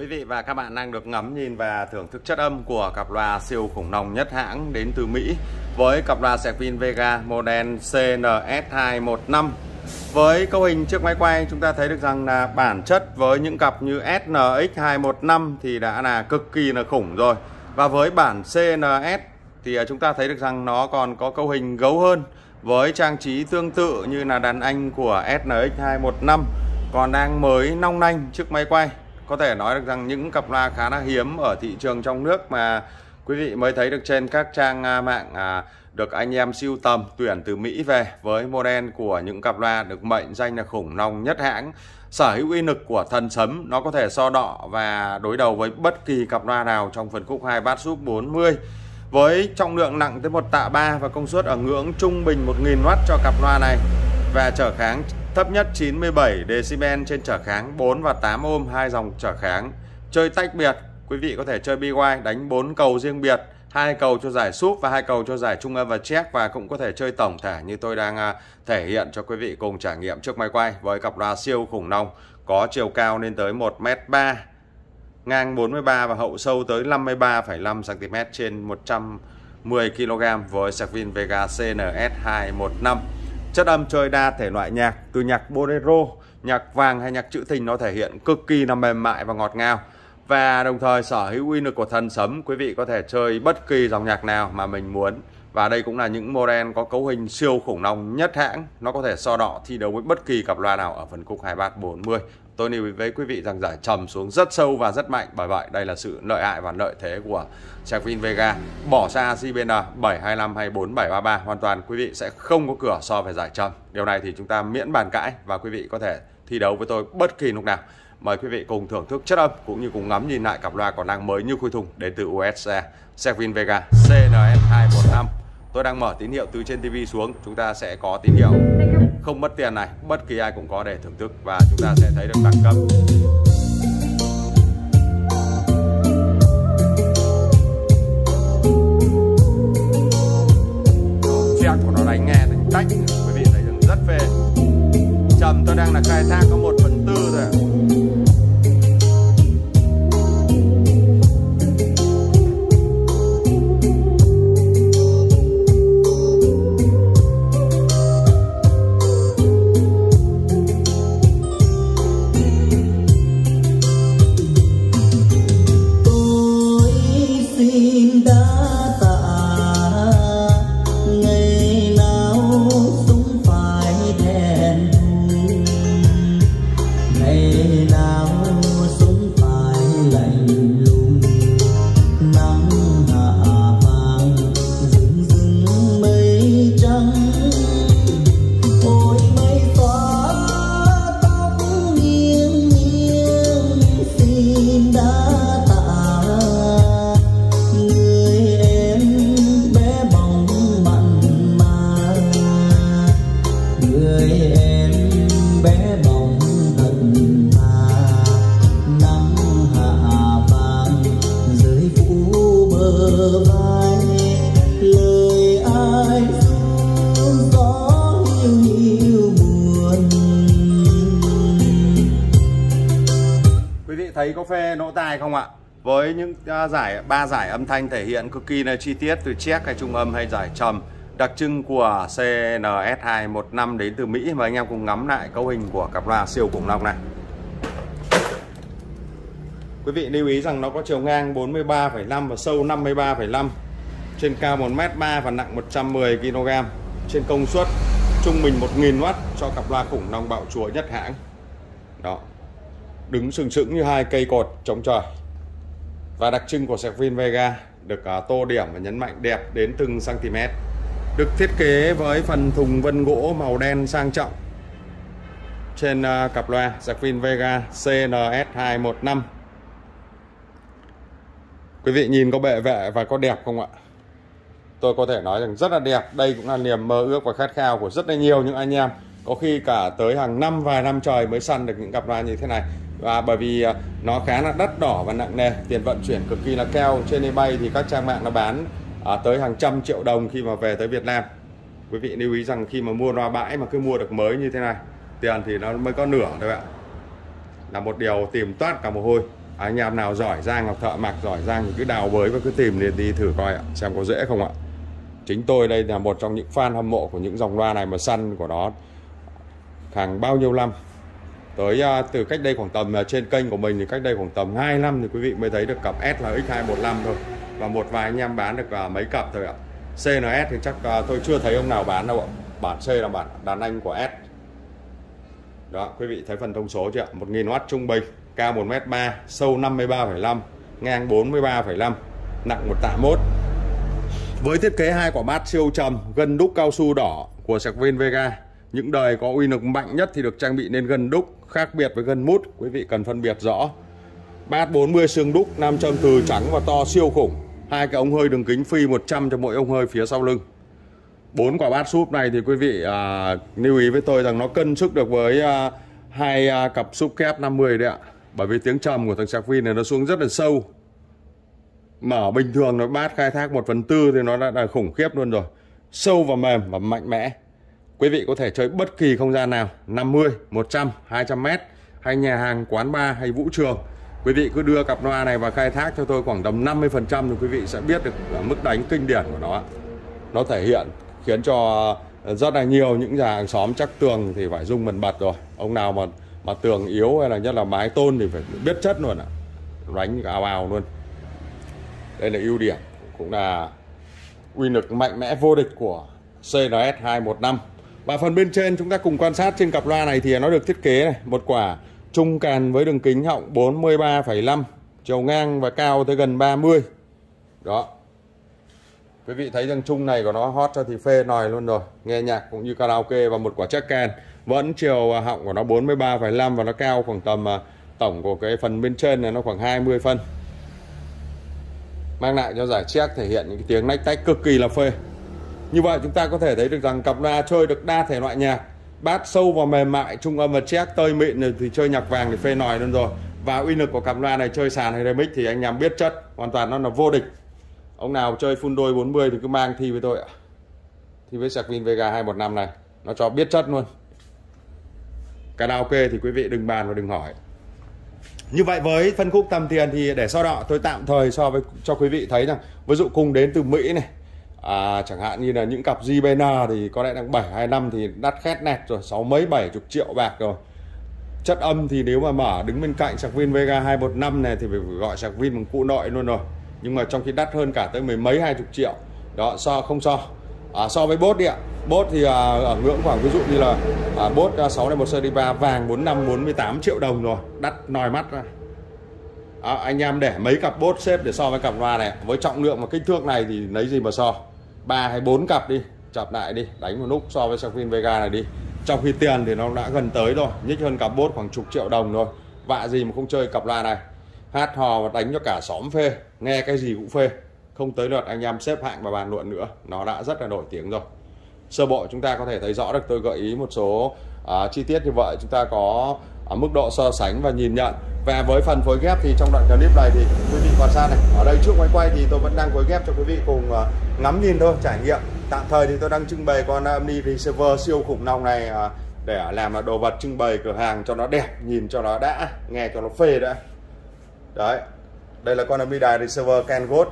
quý vị và các bạn đang được ngắm nhìn và thưởng thức chất âm của cặp loa siêu khủng long nhất hãng đến từ Mỹ với cặp loa Seffin Vega model CNS215 với cấu hình trước máy quay, chúng ta thấy được rằng là bản chất với những cặp như SNX215 thì đã là cực kỳ là khủng rồi. Và với bản CNS thì à, chúng ta thấy được rằng nó còn có cấu hình gấu hơn với trang trí tương tự như là đàn anh của SNX215 còn đang mới nong nanh trước máy quay có thể nói được rằng những cặp loa khá là hiếm ở thị trường trong nước mà quý vị mới thấy được trên các trang à, mạng à, được anh em siêu tầm tuyển từ Mỹ về với model của những cặp loa được mệnh danh là khủng long nhất hãng. Sở hữu uy lực của thần sấm nó có thể so đọ và đối đầu với bất kỳ cặp loa nào trong phần khúc 2 bát súp 40 với trọng lượng nặng tới một tạ 3 và công suất ở ngưỡng trung bình 1000W cho cặp loa này và trở kháng thấp nhất 97 decibel trên trở kháng 4 và 8 ohm hai dòng trở kháng. Chơi tách biệt quý vị có thể chơi BY đánh 4 cầu riêng biệt hai cầu cho giải súp và hai cầu cho giải trung âm và check và cũng có thể chơi tổng thể như tôi đang à, thể hiện cho quý vị cùng trải nghiệm trước máy quay với cặp loa siêu khủng long có chiều cao lên tới 1m3 ngang 43 và hậu sâu tới 53,5 cm trên 110 kg với Savin Vega CNS 215 chất âm chơi đa thể loại nhạc, từ nhạc bolero, nhạc vàng hay nhạc trữ tình nó thể hiện cực kỳ là mềm mại và ngọt ngào. Và đồng thời sở hữu uy lực của thần sấm, quý vị có thể chơi bất kỳ dòng nhạc nào mà mình muốn. Và đây cũng là những model có cấu hình siêu khủng long nhất hãng. Nó có thể so đọ thi đấu với bất kỳ cặp loa nào ở phân khúc 2340 tôi lưu ý với quý vị rằng giải trầm xuống rất sâu và rất mạnh. Bởi vậy, đây là sự lợi hại và lợi thế của Chevin Vega. Bỏ xa cbn 725 hay 4733 hoàn toàn quý vị sẽ không có cửa so về giải trầm. Điều này thì chúng ta miễn bàn cãi và quý vị có thể thi đấu với tôi bất kỳ lúc nào. Mời quý vị cùng thưởng thức chất âm cũng như cùng ngắm nhìn lại cặp loa còn đang mới như khui thùng đến từ USA Chevin Vega CNS215 tôi đang mở tín hiệu từ trên TV xuống. Chúng ta sẽ có tín hiệu. Không mất tiền này, bất kỳ ai cũng có để thưởng thức và chúng ta sẽ thấy được đẳng cấp. Check của nó đánh nghe thành tách. Quý vị thấy rất phê. Trầm tôi đang là khai thác có một phần tư rồi. Thấy có phê nỗ tài không ạ? Với những à, giải ba giải âm thanh thể hiện cực kỳ là chi tiết từ check hay trung âm hay giải trầm đặc trưng của CNS215 đến từ Mỹ. Và anh em cùng ngắm lại cấu hình của cặp loa siêu khủng long này. Quý vị lưu ý rằng nó có chiều ngang 43,5 và sâu 53,5 trên cao 1m3 và nặng 110 kg trên công suất trung bình 1000W cho cặp loa khủng long bạo chúa nhất hãng. Đó đứng sừng sững như hai cây cột chống trời. Và đặc trưng của sạc pin Vega được à, tô điểm và nhấn mạnh đẹp đến từng cm được thiết kế với phần thùng vân gỗ màu đen sang trọng. Trên à, cặp loa sạc pin Vega CNS215 quý vị nhìn có bệ vệ và có đẹp không ạ? Tôi có thể nói rằng rất là đẹp. Đây cũng là niềm mơ ước và khát khao của rất là nhiều những anh em. Có khi cả tới hàng năm, vài năm trời mới săn được những cặp loa như thế này và bởi vì à, nó khá là đắt đỏ và nặng nề tiền vận chuyển cực kỳ là cao trên eBay thì các trang mạng nó bán à, tới hàng trăm triệu đồng khi mà về tới Việt Nam. Quý vị lưu ý rằng khi mà mua loa bãi mà cứ mua được mới như thế này tiền thì nó mới có nửa thôi ạ. Là một điều tìm toát cả mồ hôi. À, anh em nào giỏi giang học thợ mặc giỏi giang thì cứ đào bới và cứ tìm đi, đi thử coi ạ xem có dễ không ạ. Chính tôi đây là một trong những fan hâm mộ của những dòng loa này mà săn của nó hàng bao nhiêu năm tới uh, từ cách đây khoảng tầm uh, trên kênh của mình thì cách đây khoảng tầm 2 năm thì quý vị mới thấy được cặp S là X215 thôi. Và một vài anh em bán được uh, mấy cặp thôi ạ. CNS thì chắc uh, tôi chưa thấy ông nào bán đâu ạ. Bản C là bản đàn anh của S. Đó quý vị thấy phần thông số chưa ạ? 1000W trung bình cao 1m3 sâu 53,5 ngang 43,5 nặng một tạ mốt. Với thiết kế hai quả bát siêu trầm gân đúc cao su đỏ của sạc Vin Vega những đời có uy lực mạnh nhất thì được trang bị nên gân đúc khác biệt với gân mút. Quý vị cần phân biệt rõ. Bát 40 xương đúc nam châm từ trắng và to siêu khủng. Hai cái ống hơi đường kính phi 100 cho mỗi ống hơi phía sau lưng. Bốn quả bát súp này thì quý vị à, lưu ý với tôi rằng nó cân sức được với à, hai à, cặp súp kép 50 đấy ạ. Bởi vì tiếng trầm của thằng sạc phin này nó xuống rất là sâu. Mở bình thường nó bát khai thác 1 phần tư thì nó đã là khủng khiếp luôn rồi. Sâu và mềm và mạnh mẽ quý vị có thể chơi bất kỳ không gian nào 50 100 200 mét, hay nhà hàng, quán bar hay vũ trường. Quý vị cứ đưa cặp loa này vào khai thác cho tôi khoảng tầm 50% thì quý vị sẽ biết được mức đánh kinh điển của nó. Nó thể hiện, khiến cho ờ, rất là nhiều những nhà hàng xóm chắc tường thì phải rung mần bật rồi. Ông nào mà mà tường yếu hay là nhất là mái tôn thì phải biết chất luôn ạ. À. đánh ào ào luôn. Đây là ưu điểm, cũng là uy lực mạnh mẽ vô địch của CNS 215 và phần bên trên chúng ta cùng quan sát trên cặp loa này thì nó được thiết kế này một quả trung càn với đường kính họng 43,5 chiều ngang và cao tới gần 30 đó. Quý vị thấy rằng chung này của nó hot cho thì phê nòi luôn rồi nghe nhạc cũng như karaoke và một quả chắc can. Vẫn chiều à, họng của nó 43,5 và nó cao khoảng tầm à, tổng của cái phần bên trên này nó khoảng 20 phân. Mang lại cho giải chiếc thể hiện những cái tiếng nách tách cực kỳ là phê như vậy chúng ta có thể thấy được rằng cặp loa chơi được đa thể loại nhạc. Bát sâu và mềm mại, trung âm và check tơi mịn thì chơi nhạc vàng thì phê nòi luôn rồi. Và uy lực của cặp loa này chơi sàn hay remix thì anh em biết chất, hoàn toàn nó là vô địch. Ông nào chơi full đôi 40 thì cứ mang thi với tôi ạ. Thi với sạc pin Vega 215 này, nó cho biết chất luôn. Karaoke thì quý vị đừng bàn và đừng hỏi. Như vậy với phân khúc tầm tiền thì để so đọ tôi tạm thời so với cho quý vị thấy rằng, ví dụ cùng đến từ Mỹ này à, chẳng hạn như là những cặp JBN thì có lẽ đang 725 thì đắt khét nẹt rồi sáu mấy bảy chục triệu bạc rồi. Chất âm thì nếu mà mở đứng bên cạnh sạc Vin Vega 215 này thì phải gọi sạc Vin bằng cụ nội luôn rồi. Nhưng mà trong khi đắt hơn cả tới mười mấy hai chục triệu đó so không so. À, so với bốt đi ạ. Bốt thì à, ở ngưỡng khoảng ví dụ như là à, bốt à, 6 này một sơ đi ba vàng 45 48 triệu đồng rồi. Đắt nòi mắt ra. À, anh em để mấy cặp bốt xếp để so với cặp loa này. Với trọng lượng và kích thước này thì lấy gì mà so? Ba hay bốn cặp đi chập lại đi đánh một nút so với Sachin Vega này đi. Trong khi tiền thì nó đã gần tới rồi nhích hơn cặp bốt khoảng chục triệu đồng rồi vạ gì mà không chơi cặp loa này. Hát hò và đánh cho cả xóm phê nghe cái gì cũng phê. Không tới lượt anh em xếp hạng và bàn luận nữa nó đã rất là nổi tiếng rồi. Sơ bộ chúng ta có thể thấy rõ được tôi gợi ý một số uh, chi tiết như vậy. Chúng ta có ở mức độ so sánh và nhìn nhận. Và với phần phối ghép thì trong đoạn clip này thì quý vị quan sát này. Ở đây trước máy quay thì tôi vẫn đang phối ghép cho quý vị cùng ờ, ngắm nhìn thôi trải nghiệm. Tạm thời thì tôi đang trưng bày con Omni Receiver siêu khủng long này ờ, để làm đồ vật trưng bày cửa hàng cho nó đẹp nhìn cho nó đã nghe cho nó phê đã. Đấy đây là con Omni Receiver Kenwood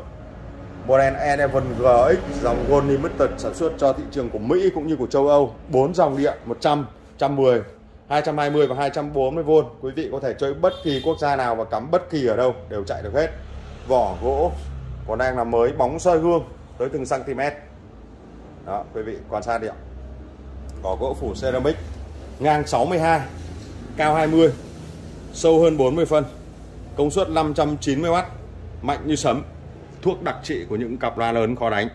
model E11 GX dòng Gold Limited sản xuất cho thị trường của Mỹ cũng như của châu Âu. 4 dòng điện 100, 110, 220 và 240V quý vị có thể chơi bất kỳ quốc gia nào và cắm bất kỳ ở đâu đều chạy được hết. Vỏ gỗ còn đang là mới bóng soi gương tới từng cm đó, quý vị quan sát đi ạ. Vỏ gỗ phủ ceramic, ngang 62 cao 20 sâu hơn 40 phân, công suất 590W mạnh như sấm, thuốc đặc trị của những cặp loa lớn khó đánh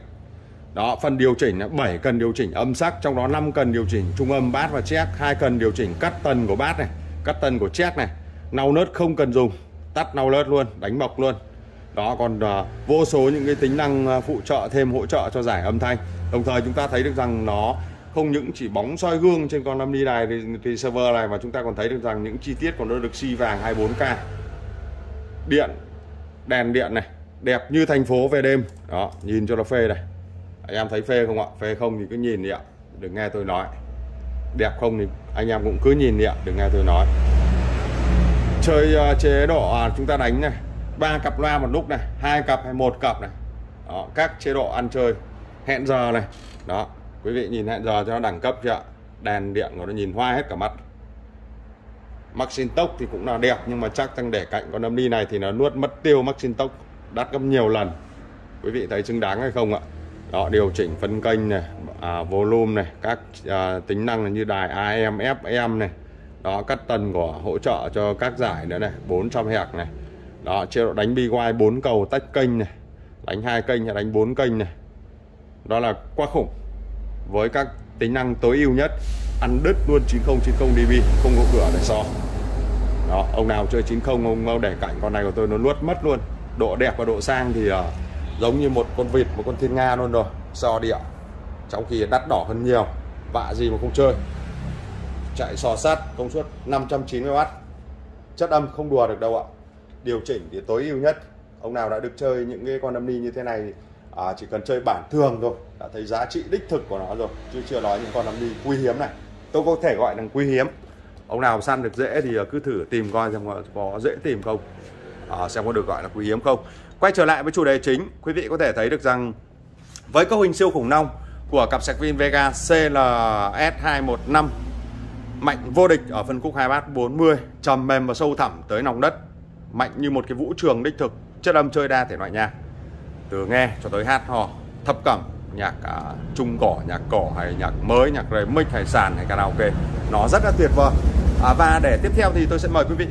đó phần điều chỉnh là 7 cần điều chỉnh âm sắc trong đó 5 cần điều chỉnh trung âm bát và check hai cần điều chỉnh cắt tần của bát này cắt tần của check này. Nau nớt không cần dùng tắt nau nớt luôn đánh mộc luôn. Đó còn uh, vô số những cái tính năng à, phụ trợ thêm hỗ trợ cho giải âm thanh. Đồng thời chúng ta thấy được rằng nó không những chỉ bóng soi gương trên con 5D này thì, thì server này mà chúng ta còn thấy được rằng những chi tiết của nó được xi vàng 24K điện đèn điện này đẹp như thành phố về đêm. Đó nhìn cho nó phê này anh em thấy phê không ạ? Phê không thì cứ nhìn đi ạ. Đừng nghe tôi nói. Đẹp không thì anh em cũng cứ nhìn đi ạ. Đừng nghe tôi nói. Chơi uh, chế độ à, chúng ta đánh này. Ba cặp loa một lúc này hai cặp hay một cặp này. Đó, các chế độ ăn chơi. Hẹn giờ này. Đó quý vị nhìn hẹn giờ cho nó đẳng cấp chưa đèn điện của nó nhìn hoa hết cả mắt Maxin tốc thì cũng là đẹp nhưng mà chắc tăng để cạnh con âm ly này thì nó nuốt mất tiêu Maxin tốc. Đắt gấp nhiều lần. Quý vị thấy xứng đáng hay không ạ? Đó điều chỉnh phân kênh này à, volume này các à, tính năng như đài AM FM này. Đó cắt tần của hỗ trợ cho các giải nữa này 400 hẹc này. Đó chế độ đánh BY 4 cầu tách kênh này đánh hai kênh hay đánh 4 kênh này. Đó là quá khủng. Với các tính năng tối ưu nhất ăn đứt luôn 9090 dB không có cửa để so. Đó ông nào chơi 90 ông để cạnh con này của tôi nó nuốt mất luôn. Độ đẹp và độ sang thì uh, giống như một con vịt một con thiên nga luôn rồi. Sò địa. Trong khi đắt đỏ hơn nhiều. Vạ gì mà không chơi. Chạy sò sát công suất 590W chất âm không đùa được đâu ạ. Điều chỉnh thì tối ưu nhất. Ông nào đã được chơi những cái con âm ni như thế này à, chỉ cần chơi bản thường thôi. Đã thấy giá trị đích thực của nó rồi chứ chưa nói những con âm ni quý hiếm này. Tôi có thể gọi là quý hiếm. Ông nào săn được dễ thì cứ thử tìm coi xem có dễ tìm không à, xem có được gọi là quý hiếm không. Quay trở lại với chủ đề chính quý vị có thể thấy được rằng với cấu hình siêu khủng long của cặp sạc pin Vega CLS215 mạnh vô địch ở phân khúc 2 bát 40 trầm mềm và sâu thẳm tới lòng đất mạnh như một cái vũ trường đích thực chất âm chơi đa thể loại nhạc từ nghe cho tới hát hò thập cẩm nhạc à, trung cỏ nhạc cỏ hay nhạc mới nhạc remix hay sàn hay karaoke nó rất là tuyệt vời. À, và để tiếp theo thì tôi sẽ mời quý vị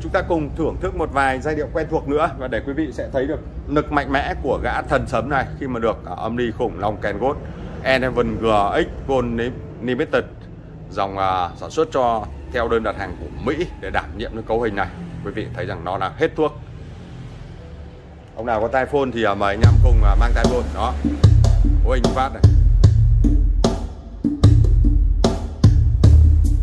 chúng ta cùng thưởng thức một vài giai điệu quen thuộc nữa và để quý vị sẽ thấy được lực mạnh mẽ của gã thần sấm này khi mà được à, âm ly khủng long kèn gốt. Enheaven GX Gold Limited dòng uh, sản xuất cho theo đơn đặt hàng của Mỹ để đảm nhiệm cái cấu hình này. Quý vị thấy rằng nó là hết thuốc. Ông nào có tai phone thì uh, mời anh em cùng uh, mang tai phone. Đó. Của hình phát này.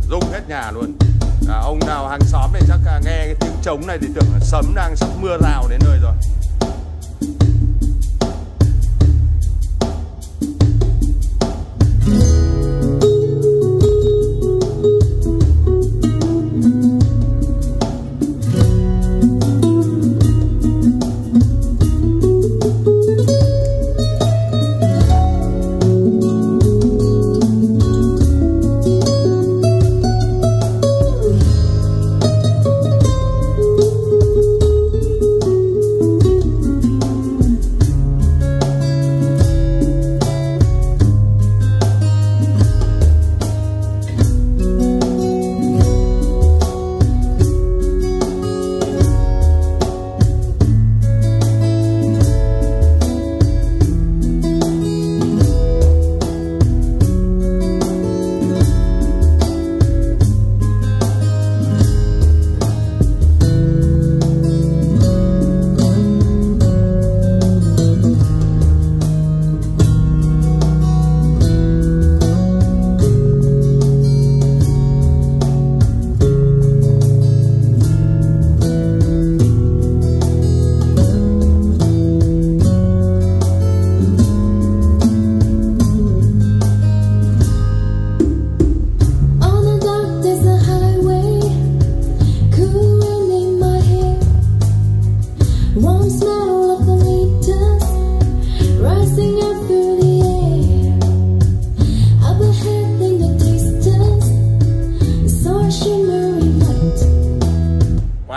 Rung hết nhà luôn à, ông nào hàng xóm này chắc à, nghe cái tiếng trống này thì tưởng là sấm đang sắp mưa rào đến nơi rồi.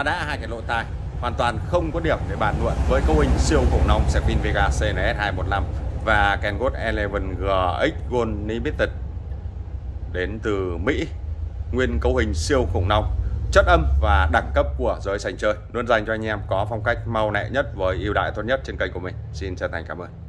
Đã hai cái lỗi tai. Hoàn toàn không có điểm để bàn luận với cấu hình siêu khủng long Servin Vega CNS 215 và Kenwood 11 GX Gold Limited. Đến từ Mỹ, nguyên cấu hình siêu khủng long, chất âm và đẳng cấp của giới sành chơi. Luôn dành cho anh em có phong cách mau lẹ nhất với ưu đại tốt nhất trên kênh của mình. Xin chân thành cảm ơn.